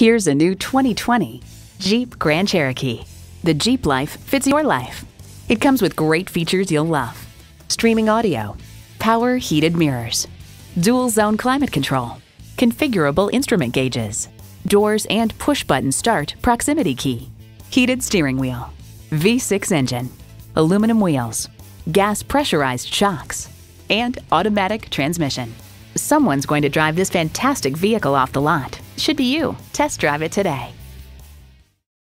Here's a new 2020 Jeep Grand Cherokee. The Jeep life fits your life. It comes with great features you'll love. Streaming audio, power heated mirrors, dual zone climate control, configurable instrument gauges, doors and push button start proximity key, heated steering wheel, V6 engine, aluminum wheels, gas pressurized shocks, and automatic transmission. Someone's going to drive this fantastic vehicle off the lot. Should be you. Test drive it today.